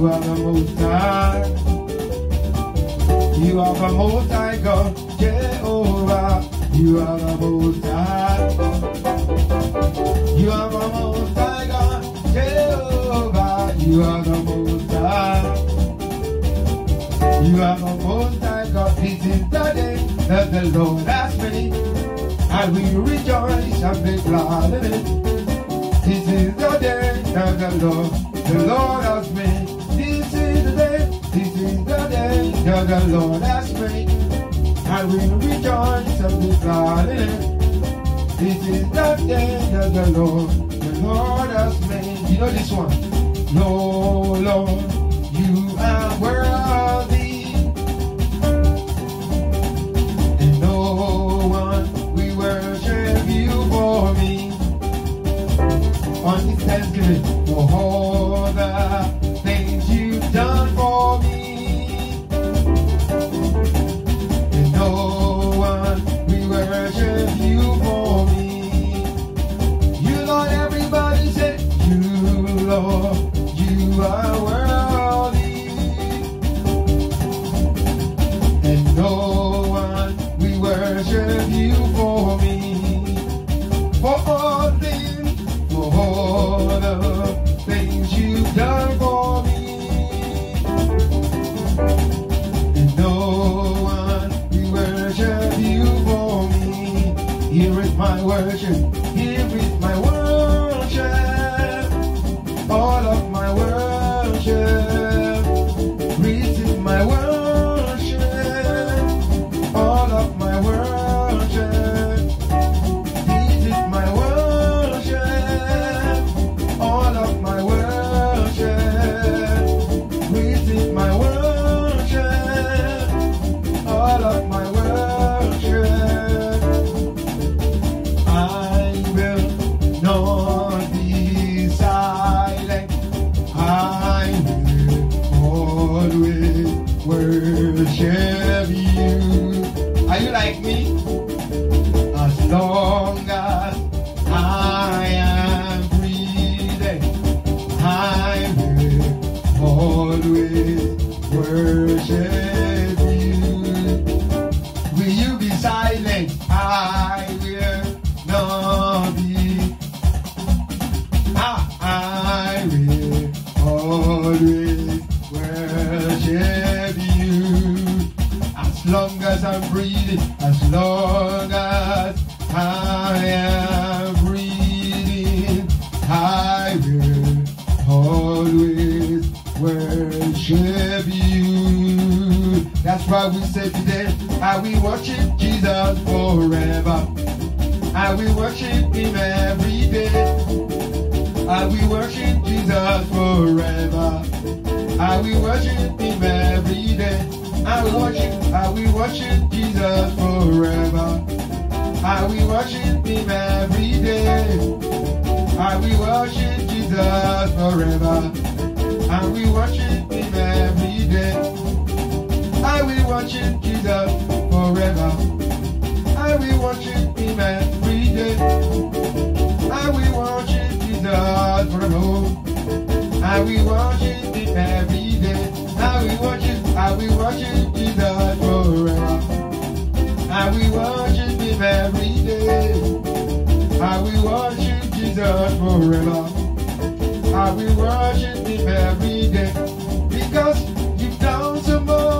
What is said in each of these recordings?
You are the most high. You are the most high God, Jehovah. You are the most high. You are the most high God, Jehovah. You are the most high. You are the most high God. This is the day that the Lord has made. And we rejoice and be glad in it. This is the day that the Lord, the Lord has made. Because the Lord has made, I will rejoice and be glad in it. This is the day that the Lord, the Lord has made. You know this one. No, Lord, you are worthy. That's why we say today, I will worship Jesus forever. I will worship him every day. I will worship Jesus forever. I will worship him every day. I will worship, I will worship Jesus forever. I will worship him every day. I will worship Jesus forever. I will worship him every day. I will worship Jesus forever. I will worship Him every day. I will worship Jesus forever. I will worship Him every day. I will worship, I will worship Jesus forever. I will worship Him every day. I will worship Jesus forever. I will worship Him every day because you've done so much.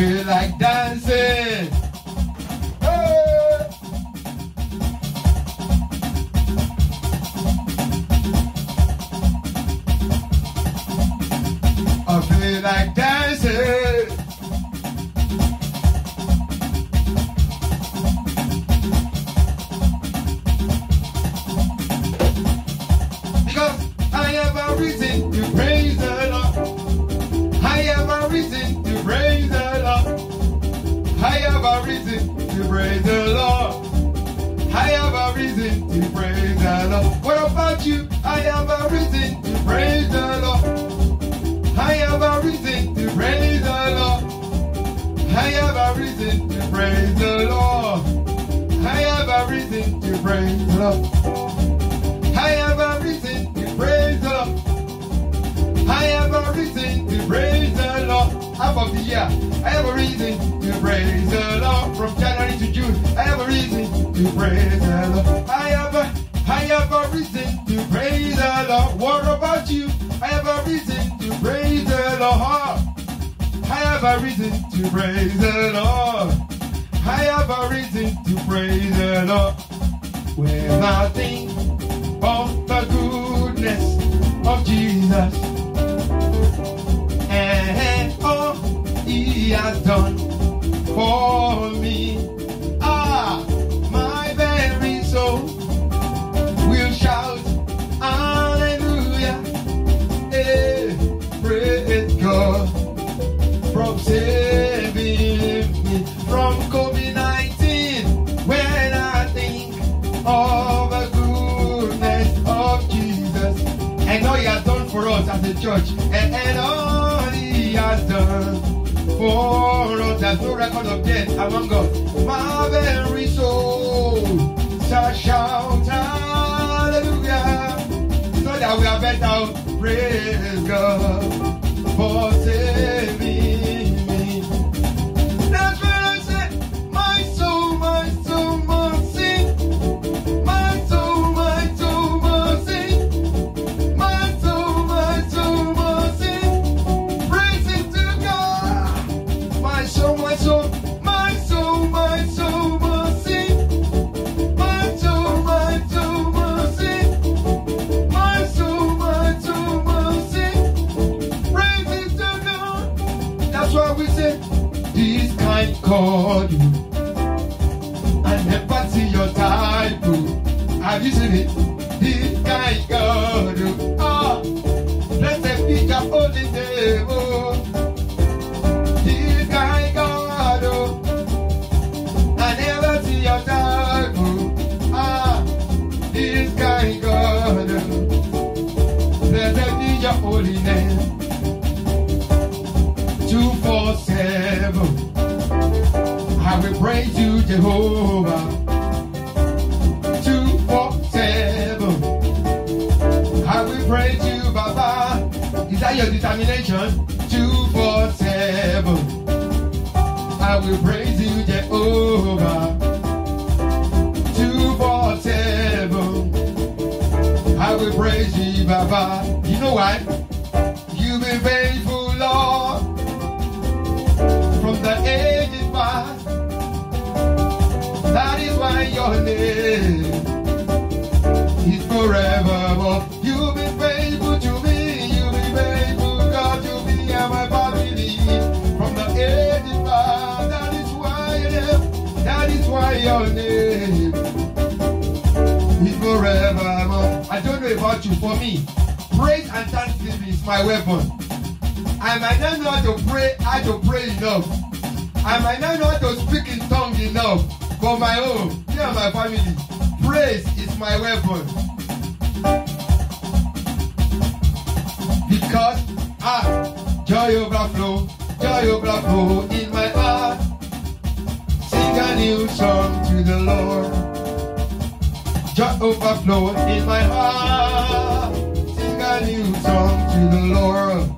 feel like dancing. He has done for me, ah, my very soul will shout Hallelujah. Hey, praise God from saving me from COVID 19 when I think of the goodness of Jesus and all He has done for us as a church and, and all for us. There's no record of death among us. My very soul shall shout hallelujah. So that we are better. Praise God for saving praise you, Jehovah. Two, four, seven. I will praise you, Baba. Is that your determination? Two, four, seven. I will praise you, Jehovah. Two, four, seven. I will praise you, Baba. You know why? Your name is forevermore. You've been faithful to me. You've been faithful, God, to me and my family. From the ages past. That is why. That is why your name is forevermore. I don't know about you. For me, praise and thanksgiving is my weapon. I might not know how to pray, how to pray enough. I might not know how to speak in tongue enough for my own, me and my family. Praise is my weapon. Because I, joy overflow, joy overflow in my heart. Sing a new song to the Lord. Joy overflow in my heart. Sing a new song to the Lord.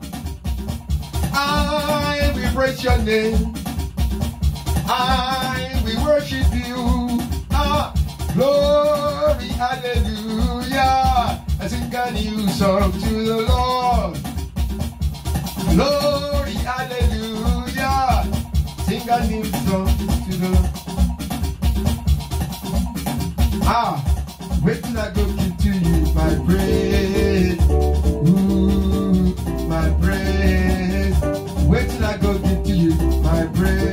I will praise your name. I glory, hallelujah. I sing a new song to the Lord. Glory, hallelujah. Sing a new song to the Lord. Ah, wait till I go you my praise. Ooh, my praise. Wait till I go to you my praise.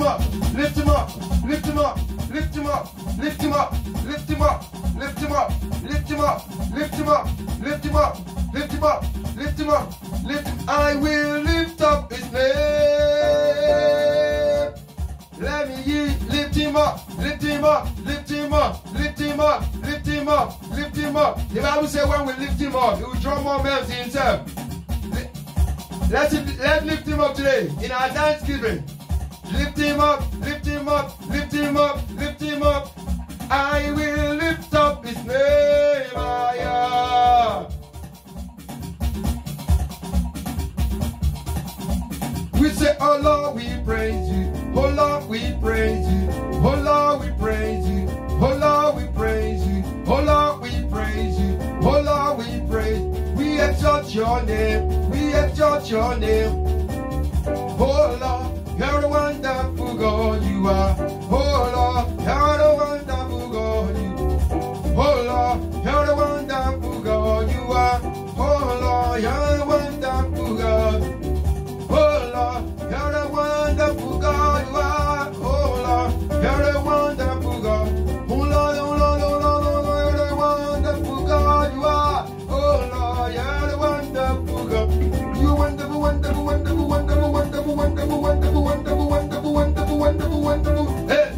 Him up, lift him up, lift him up, lift him up, lift him up, lift him up, lift him up, lift him up, lift him up, lift him up, lift him up, lift him up, lift him. I will lift up his name. Let me lift him up, lift him up, lift him up, lift him up, lift him up, lift him up. The Bible says when we lift him up, he will draw more men to himself. Let's, let's lift him up today in our thanksgiving. Lift him up, lift him up, lift him up, lift him up. I will lift up his name higher. We say, Oh Lord, we praise you. Oh Lord, we praise you. Oh Lord, we praise you. Oh Lord, we praise you. Oh Lord, we praise you. Oh Lord, we praise. We exalt your name. We exalt your name. Oh Lord, you're a wonderful God you are. Oh Lord, you're a wonderful God you. Oh Lord, you're a wonderful God you are. Oh Lord, you're a wonderful wonderful, wonderful, wonderful, wonderful, wonderful, wonderful, wonderful, wonderful. Hey,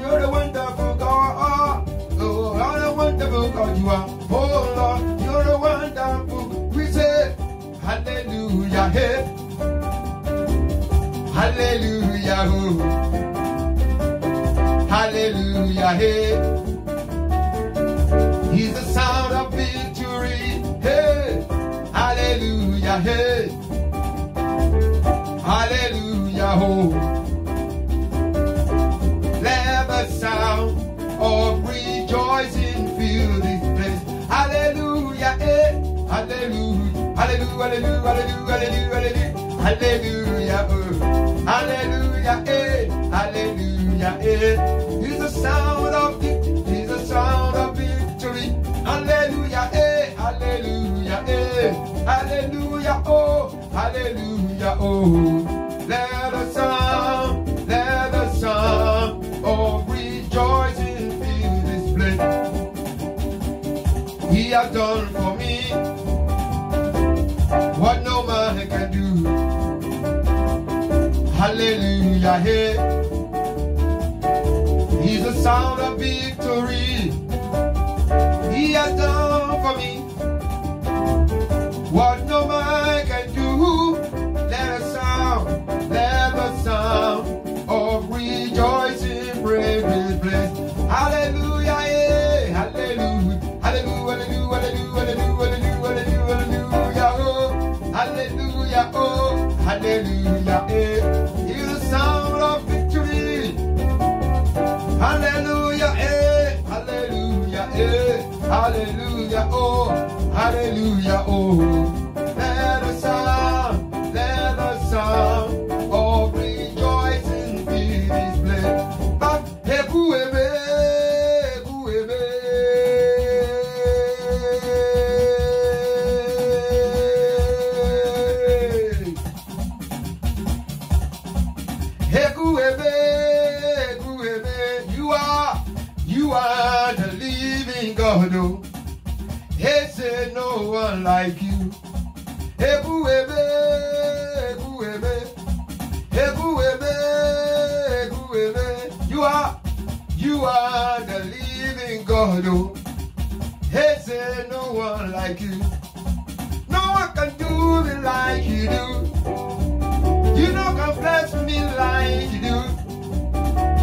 you're the wonderful God. Oh, how the wonderful God you are. Oh Lord, you're the wonderful. We say, Hallelujah. Hey, Hallelujah. Oh. Hallelujah. Hey. Hallelujah, hallelujah, hallelujah, hallelujah, hallelujah, eh. Hallelujah, eh. He's the sound of victory. He's the sound of victory. Hallelujah, eh. Hallelujah, eh. Hallelujah, oh. Hallelujah, oh. Let the sound, let the sound of rejoicing fill this place. He has done for me man can do. Hallelujah, hey. He's the sound of victory. He has done for me what no man can do. Let us sound, let the sound of rejoicing his place. Hallelujah, yeah, hallelujah, hallelujah, hallelujah, hallelujah, hallelujah, oh, hallelujah, eh. The sound of victory. Hallelujah, eh, hallelujah, eh, hallelujah, oh, hallelujah, oh. like you. No one can do me like you do. You know can bless me like you do.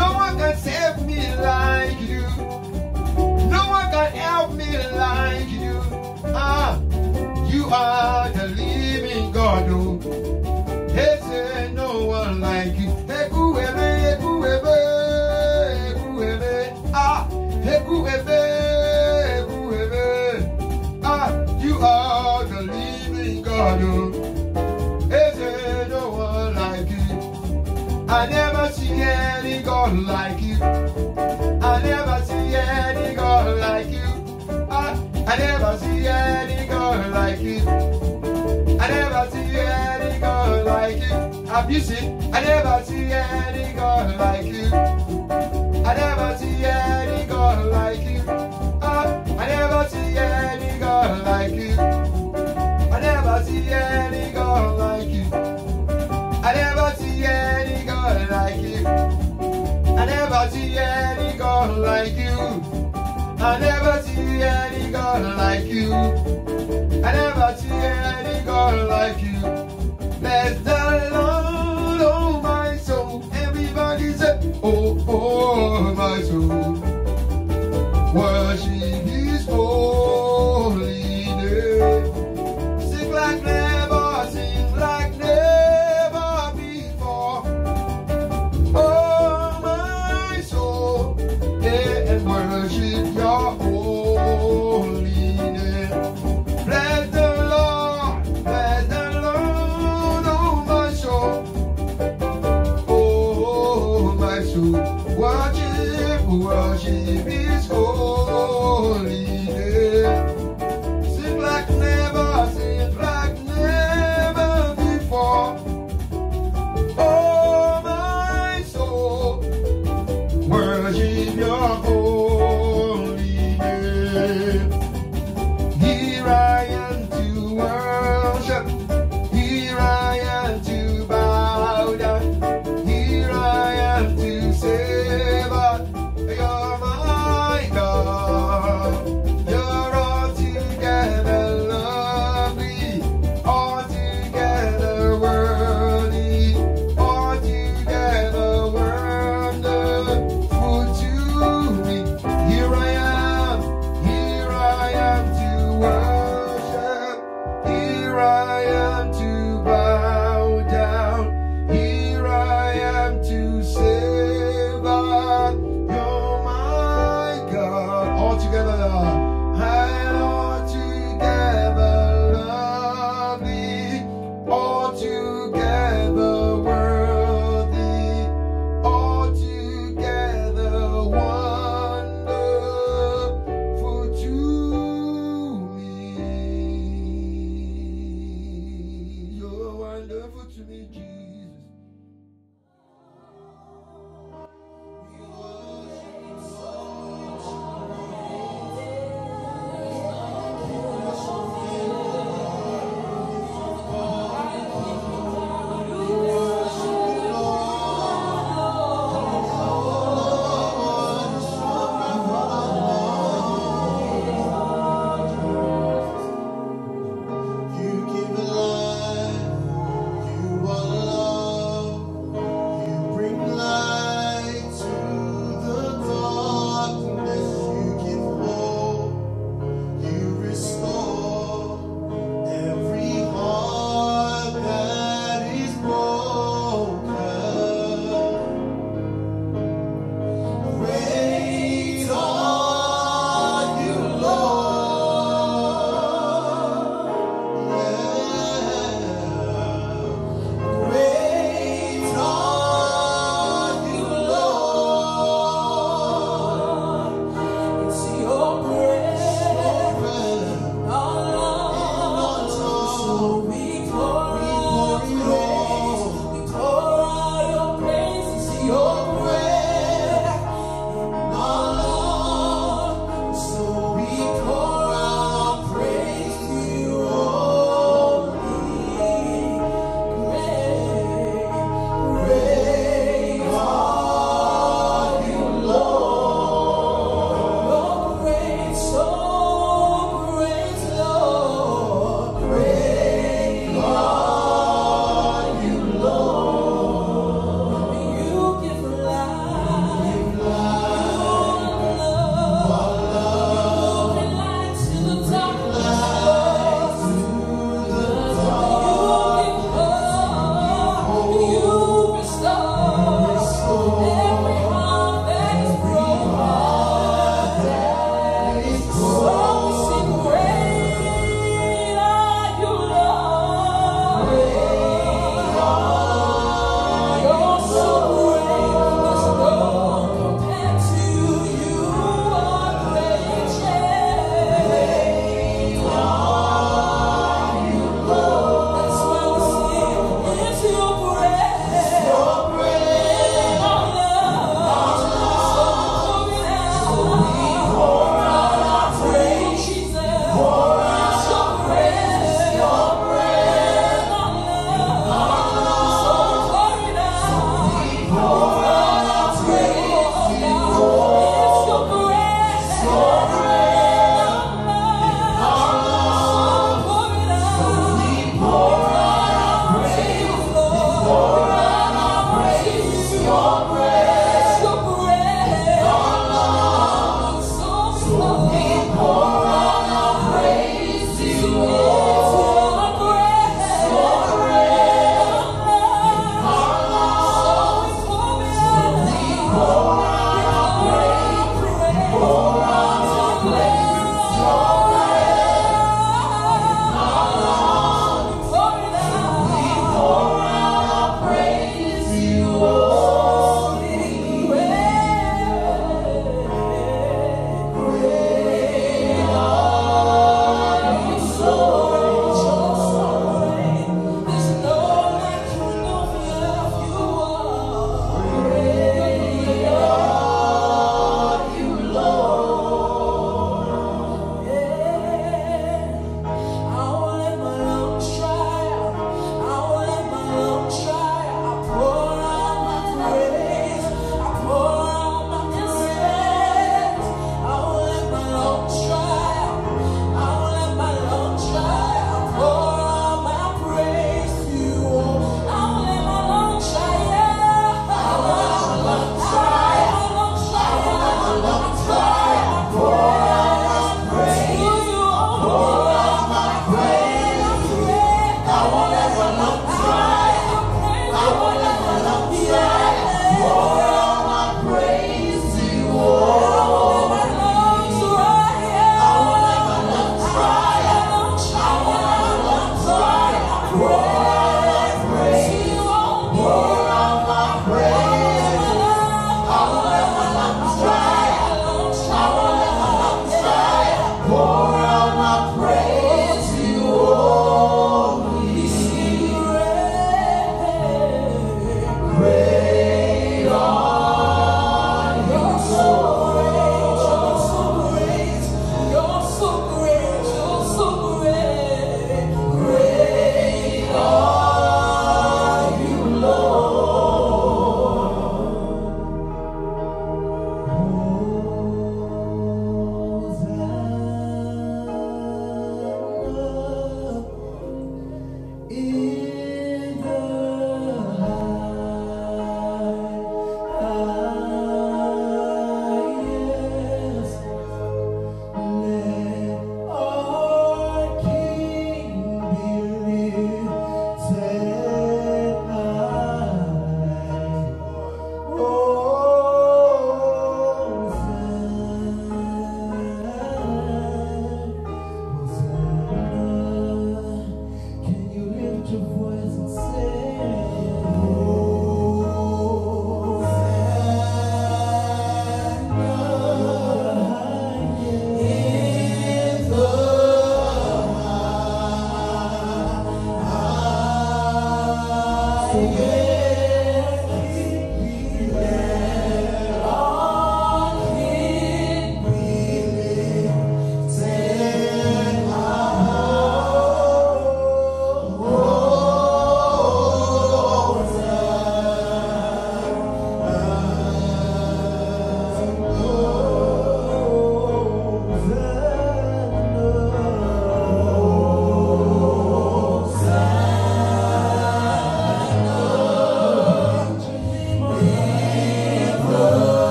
No one can save me like you do. No one can help me like you. Ah, you are. girl like you. I never see any girl like you. I, I never see any girl like you. I never see any girl like you. Have you seen? I never see any girl like you. girl like you. I never see any girl like you. I never see any girl like you.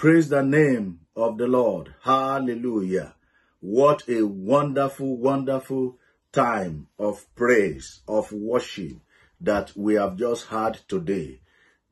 Praise the name of the Lord. Hallelujah. What a wonderful, wonderful time of praise, of worship that we have just had today.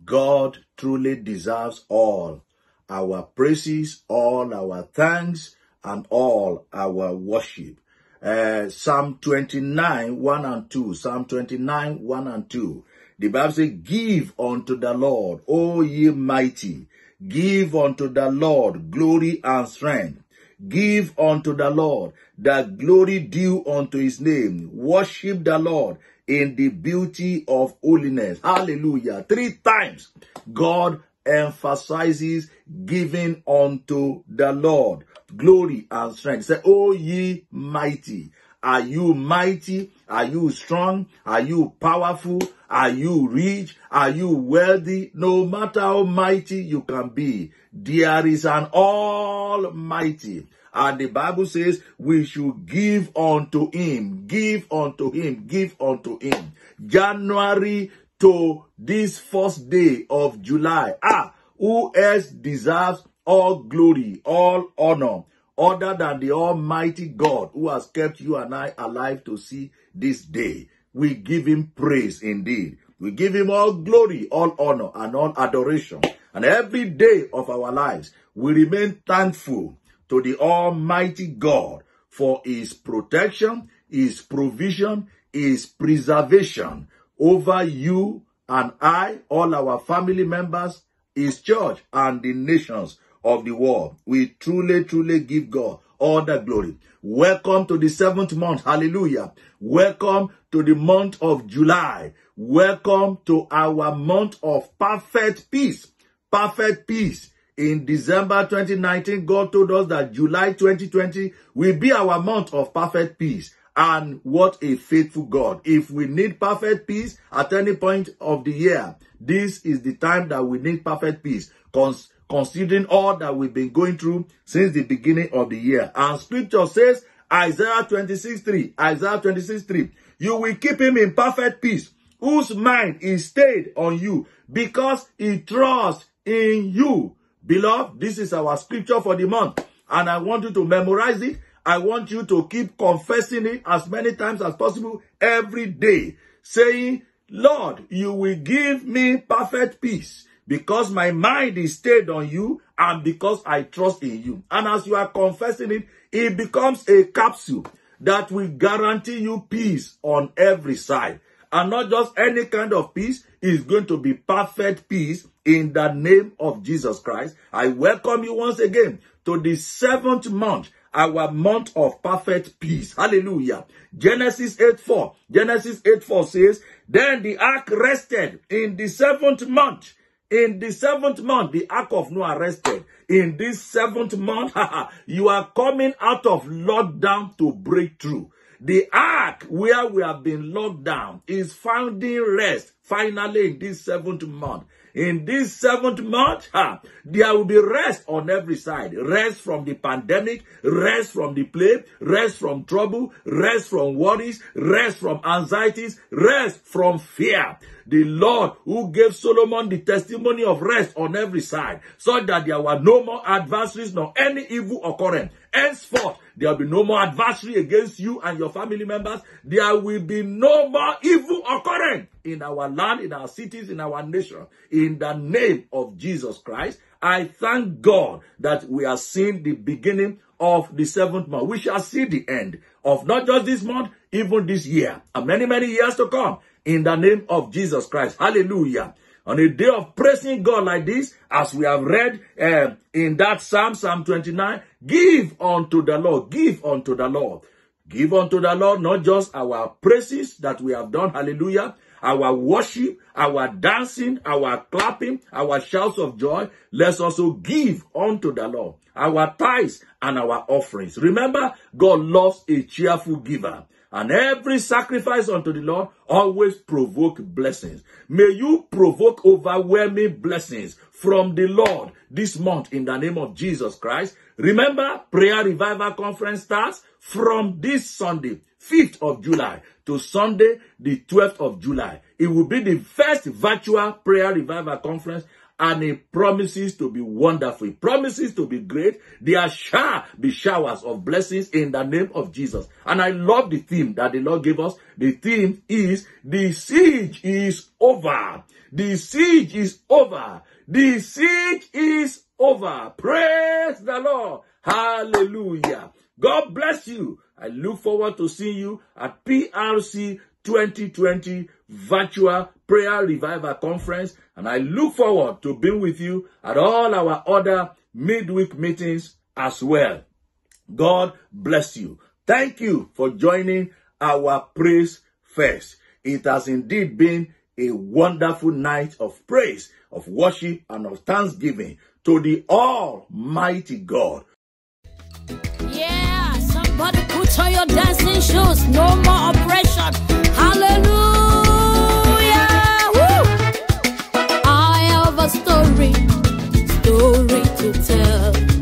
God truly deserves all our praises, all our thanks, and all our worship. Uh, Psalm 29, 1 and 2. Psalm 29, 1 and 2. The Bible says, Give unto the Lord, O ye mighty, give unto the Lord glory and strength. Give unto the Lord the glory due unto his name. Worship the Lord in the beauty of holiness. Hallelujah. Three times God emphasizes giving unto the Lord glory and strength. Say, O ye mighty. Are you mighty? Are you strong? Are you powerful? Are you rich? Are you wealthy? No matter how mighty you can be, there is an almighty. And the Bible says we should give unto him, give unto him, give unto him. January to this first day of July. Ah, who else deserves all glory, all honor, other than the Almighty God who has kept you and I alive to see this day? We give him praise indeed. We give him all glory, all honor, and all adoration. And every day of our lives, we remain thankful to the Almighty God for his protection, his provision, his preservation over you and I, all our family members, his church, and the nations of the world. We truly, truly give God all the glory. Welcome to the seventh month. Hallelujah. Welcome to the month of July. Welcome to our month of perfect peace. Perfect peace. In December 2019, God told us that July 2020 will be our month of perfect peace. And what a faithful God. If we need perfect peace at any point of the year, this is the time that we need perfect peace. Cons- considering all that we've been going through since the beginning of the year. And scripture says, Isaiah 26 3, Isaiah 26 3, you will keep him in perfect peace, whose mind is stayed on you because he trusts in you. Beloved, this is our scripture for the month, and I want you to memorize it. I want you to keep confessing it as many times as possible every day, saying, Lord, you will give me perfect peace because my mind is stayed on you and because I trust in you. And as you are confessing it, it becomes a capsule that will guarantee you peace on every side. And not just any kind of peace, is going to be perfect peace in the name of Jesus Christ. I welcome you once again to the seventh month, our month of perfect peace. Hallelujah. Genesis 8 4. Genesis 8 4 says, Then the ark rested in the seventh month. In the seventh month, the ark of Noah rested. In this seventh month, you are coming out of lockdown to breakthrough. The ark where we have been locked down is finding rest finally in this seventh month. In this seventh month, there will be rest on every side. Rest from the pandemic, rest from the plague, rest from trouble, rest from worries, rest from anxieties, rest from fear. The Lord who gave Solomon the testimony of rest on every side, so that there were no more adversaries nor any evil occurrence. Henceforth, there will be no more adversary against you and your family members. There will be no more evil occurring in our land, in our cities, in our nation. In the name of Jesus Christ, I thank God that we are seeing the beginning of the seventh month. We shall see the end of not just this month, even this year, and many, many years to come. In the name of Jesus Christ. Hallelujah on a day of praising God like this, as we have read uh, in that Psalm, Psalm 29, give unto the Lord, give unto the Lord. Give unto the Lord not just our praises that we have done, hallelujah, our worship, our dancing, our clapping, our shouts of joy. Let's also give unto the Lord our tithes and our offerings. Remember, God loves a cheerful giver. And every sacrifice unto the Lord always provoke blessings. May you provoke overwhelming blessings from the Lord this month in the name of Jesus Christ. Remember, prayer revival conference starts from this Sunday, 5th of July to Sunday, the 12th of July. It will be the first virtual prayer revival conference and it promises to be wonderful. It promises to be great. There shall be showers of blessings in the name of Jesus. And I love the theme that the Lord gave us. The theme is the siege is over. The siege is over. The siege is over. Praise the Lord. Hallelujah. God bless you. I look forward to seeing you at PRC 2020 virtual prayer revival conference and I look forward to being with you at all our other midweek meetings as well. God bless you. Thank you for joining our praise fest. It has indeed been a wonderful night of praise, of worship, and of thanksgiving to the Almighty God. Yeah, somebody put on your dancing shoes. No more oppression. Hallelujah. Story, story to tell